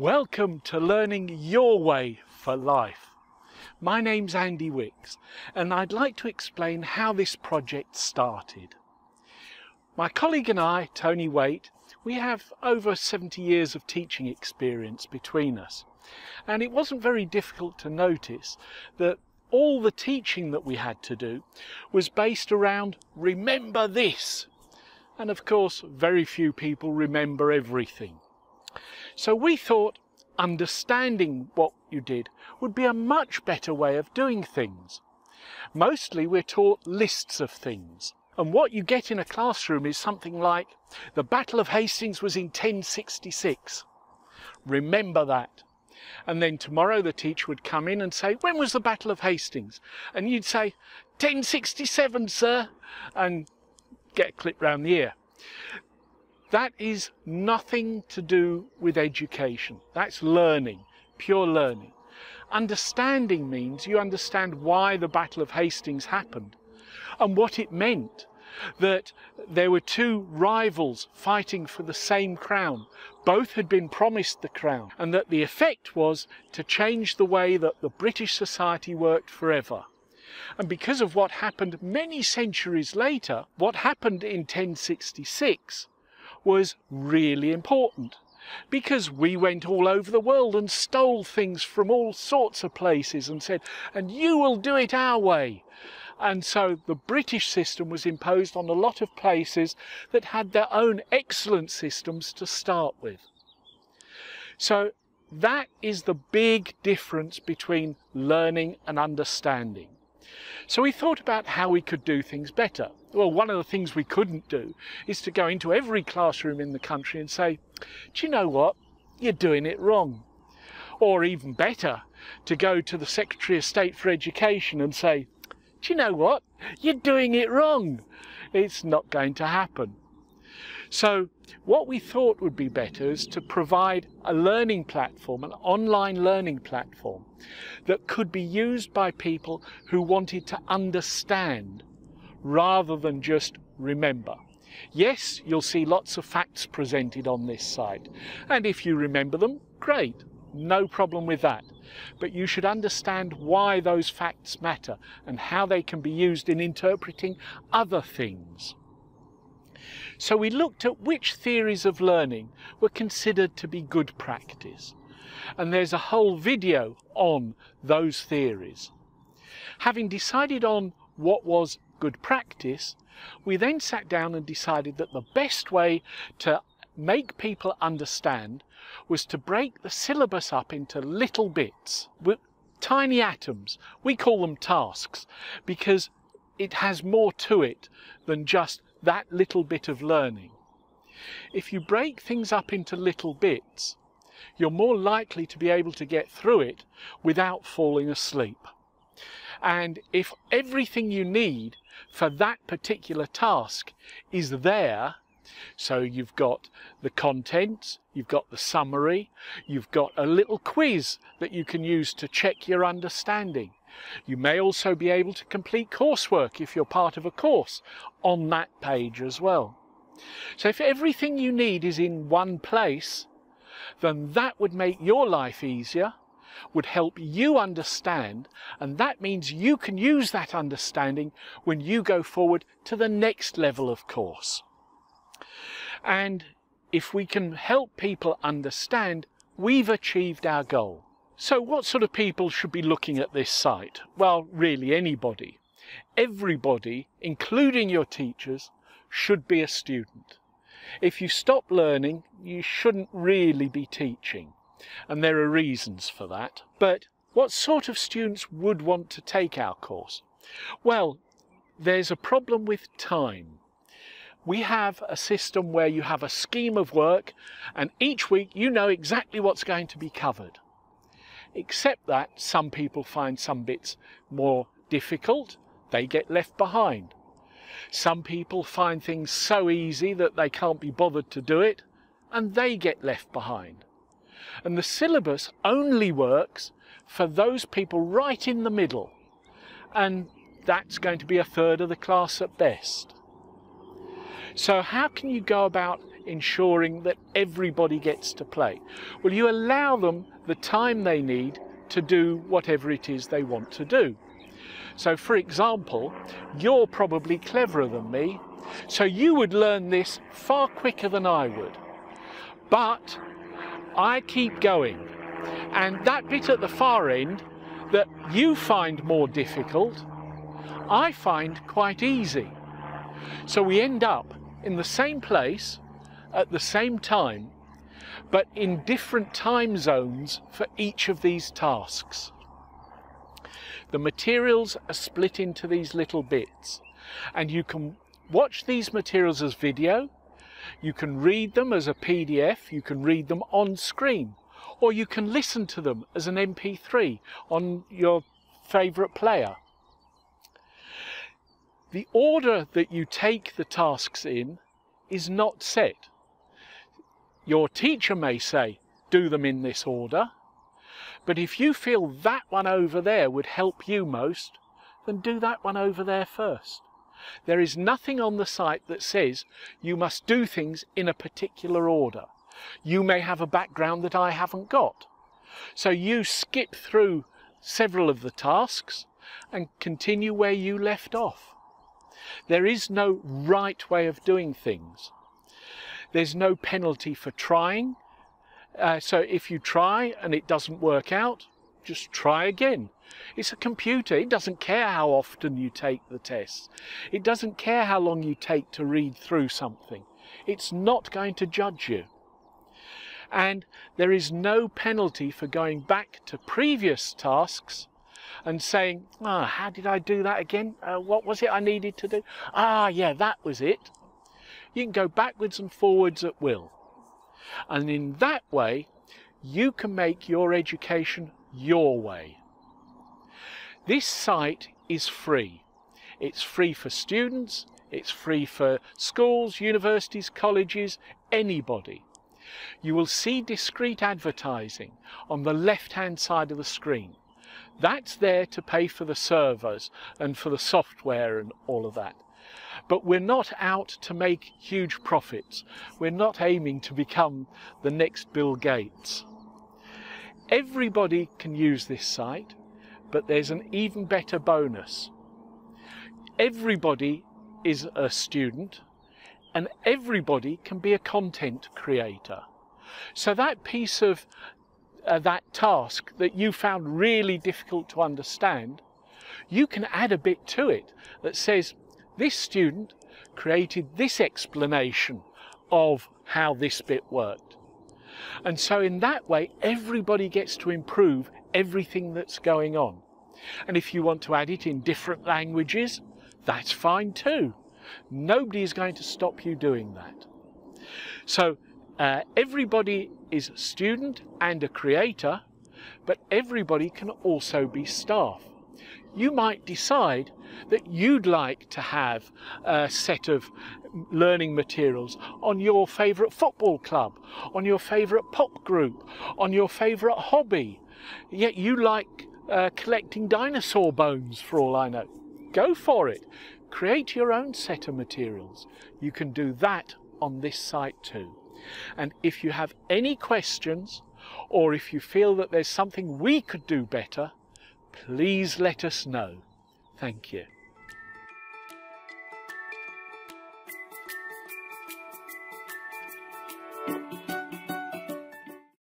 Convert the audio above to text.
Welcome to Learning Your Way for Life. My name's Andy Wicks and I'd like to explain how this project started. My colleague and I, Tony Waite, we have over 70 years of teaching experience between us and it wasn't very difficult to notice that all the teaching that we had to do was based around remember this and of course very few people remember everything. So we thought understanding what you did would be a much better way of doing things. Mostly we're taught lists of things. And what you get in a classroom is something like, the Battle of Hastings was in 1066. Remember that. And then tomorrow the teacher would come in and say, when was the Battle of Hastings? And you'd say, 1067, sir, and get a clip round the ear. That is nothing to do with education. That's learning, pure learning. Understanding means you understand why the Battle of Hastings happened and what it meant. That there were two rivals fighting for the same crown. Both had been promised the crown, and that the effect was to change the way that the British society worked forever. And because of what happened many centuries later, what happened in 1066 was really important because we went all over the world and stole things from all sorts of places and said, and you will do it our way. And so the British system was imposed on a lot of places that had their own excellent systems to start with. So that is the big difference between learning and understanding. So we thought about how we could do things better. Well, one of the things we couldn't do is to go into every classroom in the country and say, do you know what? You're doing it wrong. Or even better, to go to the Secretary of State for Education and say, do you know what? You're doing it wrong. It's not going to happen. So what we thought would be better is to provide a learning platform, an online learning platform that could be used by people who wanted to understand rather than just remember. Yes, you'll see lots of facts presented on this site, and if you remember them, great, no problem with that. But you should understand why those facts matter and how they can be used in interpreting other things. So we looked at which theories of learning were considered to be good practice. And there's a whole video on those theories. Having decided on what was good practice, we then sat down and decided that the best way to make people understand was to break the syllabus up into little bits, with tiny atoms. We call them tasks because it has more to it than just that little bit of learning. If you break things up into little bits, you're more likely to be able to get through it without falling asleep. And if everything you need for that particular task is there, so you've got the content, you've got the summary, you've got a little quiz that you can use to check your understanding. You may also be able to complete coursework if you're part of a course on that page as well. So if everything you need is in one place, then that would make your life easier, would help you understand, and that means you can use that understanding when you go forward to the next level of course. And if we can help people understand, we've achieved our goal. So what sort of people should be looking at this site? Well, really anybody. Everybody, including your teachers, should be a student. If you stop learning, you shouldn't really be teaching. And there are reasons for that. But what sort of students would want to take our course? Well, there's a problem with time. We have a system where you have a scheme of work and each week you know exactly what's going to be covered except that some people find some bits more difficult, they get left behind. Some people find things so easy that they can't be bothered to do it, and they get left behind. And the syllabus only works for those people right in the middle, and that's going to be a third of the class at best. So how can you go about ensuring that everybody gets to play? Well, you allow them the time they need to do whatever it is they want to do. So, for example, you're probably cleverer than me, so you would learn this far quicker than I would. But I keep going, and that bit at the far end that you find more difficult, I find quite easy. So we end up in the same place at the same time, but in different time zones for each of these tasks. The materials are split into these little bits, and you can watch these materials as video, you can read them as a PDF, you can read them on screen, or you can listen to them as an MP3 on your favourite player. The order that you take the tasks in is not set. Your teacher may say, do them in this order, but if you feel that one over there would help you most, then do that one over there first. There is nothing on the site that says you must do things in a particular order. You may have a background that I haven't got. So you skip through several of the tasks and continue where you left off. There is no right way of doing things. There's no penalty for trying. Uh, so if you try and it doesn't work out, just try again. It's a computer. It doesn't care how often you take the tests. It doesn't care how long you take to read through something. It's not going to judge you. And there is no penalty for going back to previous tasks and saying, ah, oh, how did I do that again? Uh, what was it I needed to do? Ah, yeah, that was it. You can go backwards and forwards at will. And in that way, you can make your education your way. This site is free. It's free for students, it's free for schools, universities, colleges, anybody. You will see discrete advertising on the left hand side of the screen. That's there to pay for the servers and for the software and all of that. But we're not out to make huge profits. We're not aiming to become the next Bill Gates. Everybody can use this site, but there's an even better bonus. Everybody is a student and everybody can be a content creator. So that piece of uh, that task that you found really difficult to understand, you can add a bit to it that says, this student created this explanation of how this bit worked. And so in that way, everybody gets to improve everything that's going on. And if you want to add it in different languages, that's fine too. Nobody is going to stop you doing that. So uh, everybody is a student and a creator, but everybody can also be staff. You might decide that you'd like to have a set of learning materials on your favourite football club, on your favourite pop group, on your favourite hobby. Yet you like uh, collecting dinosaur bones for all I know. Go for it. Create your own set of materials. You can do that on this site too. And if you have any questions or if you feel that there's something we could do better, please let us know. Thank you.